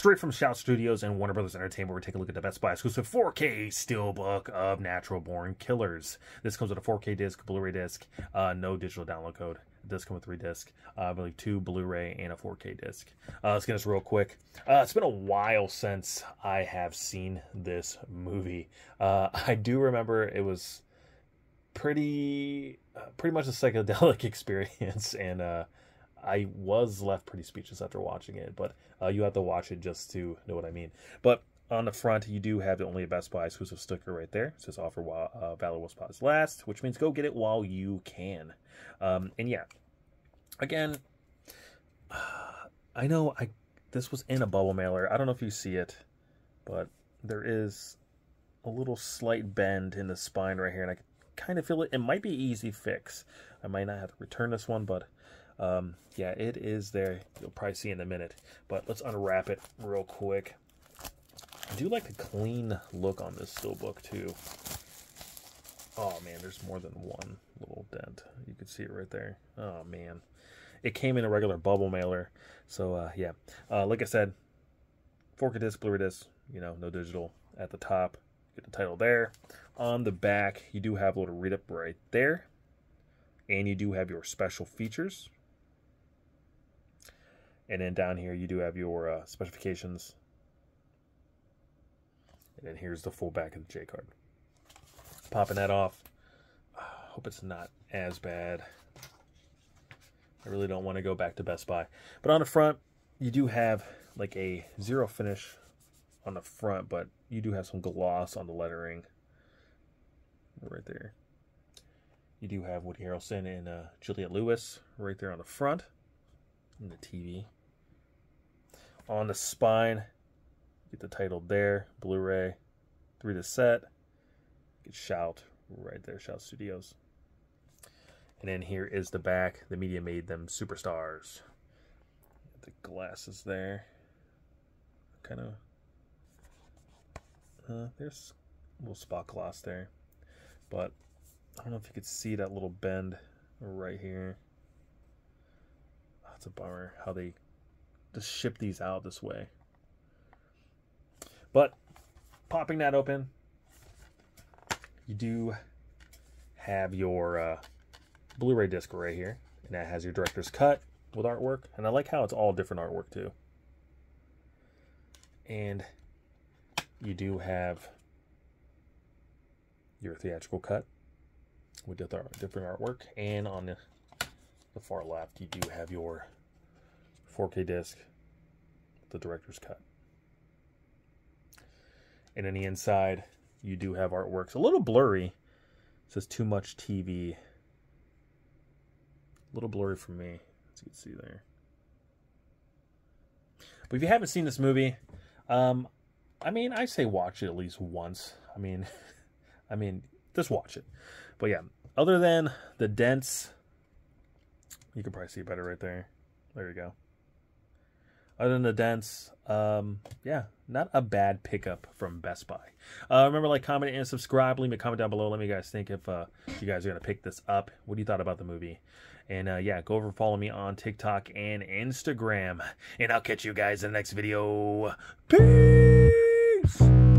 straight from Shout Studios and Warner Brothers Entertainment, we're taking a look at the Best Buy exclusive 4K Steelbook of Natural Born Killers. This comes with a 4K disc, Blu-ray disc, uh, no digital download code. It does come with three discs, uh, I believe two Blu-ray and a 4K disc. Uh, let's get this real quick. Uh, it's been a while since I have seen this movie. Uh, I do remember it was pretty, uh, pretty much a psychedelic experience, and uh, I was left pretty speechless after watching it. But uh, you have to watch it just to know what I mean. But on the front, you do have the only Best Buy exclusive sticker right there. It says offer while uh, valid while spots last, which means go get it while you can. Um, and yeah, again, I know I this was in a bubble mailer. I don't know if you see it, but there is a little slight bend in the spine right here, and I kind of feel it. It might be easy fix. I might not have to return this one, but um, yeah, it is there. You'll probably see in a minute. But let's unwrap it real quick. I do like the clean look on this steelbook too. Oh man, there's more than one little dent. You can see it right there. Oh man. It came in a regular bubble mailer. So uh, yeah, uh, like I said, 4K disc, Blu-ray disc, you know, no digital at the top. Get the title there. On the back, you do have a little read up right there. And you do have your special features. And then down here, you do have your uh, specifications and then here's the full back of the J card. Popping that off. Hope it's not as bad. I really don't want to go back to Best Buy. But on the front, you do have like a zero finish on the front, but you do have some gloss on the lettering right there. You do have Woody Harrelson and uh, Juliette Lewis right there on the front in the TV. On the spine, Get the title there, Blu-ray, three to set. Get Shout right there, Shout Studios. And then here is the back. The media made them superstars. The glasses there. Kind of. Uh, there's a little spot gloss there. But I don't know if you could see that little bend right here. That's a bummer how they just ship these out this way. But popping that open, you do have your uh, Blu-ray disc right here, and that has your director's cut with artwork, and I like how it's all different artwork too. And you do have your theatrical cut with different artwork, and on the, the far left, you do have your 4K disc, the director's cut. And in the inside, you do have artworks. A little blurry. It says too much TV. A little blurry for me, as you can see there. But if you haven't seen this movie, um, I mean, I say watch it at least once. I mean, I mean, just watch it. But yeah, other than the dents, you can probably see better right there. There you go other than the dents, um, yeah, not a bad pickup from Best Buy. Uh, remember, like, comment, and subscribe. Leave me a comment down below. Let me guys think if uh, you guys are going to pick this up. What do you thought about the movie? And uh, yeah, go over and follow me on TikTok and Instagram. And I'll catch you guys in the next video. Peace!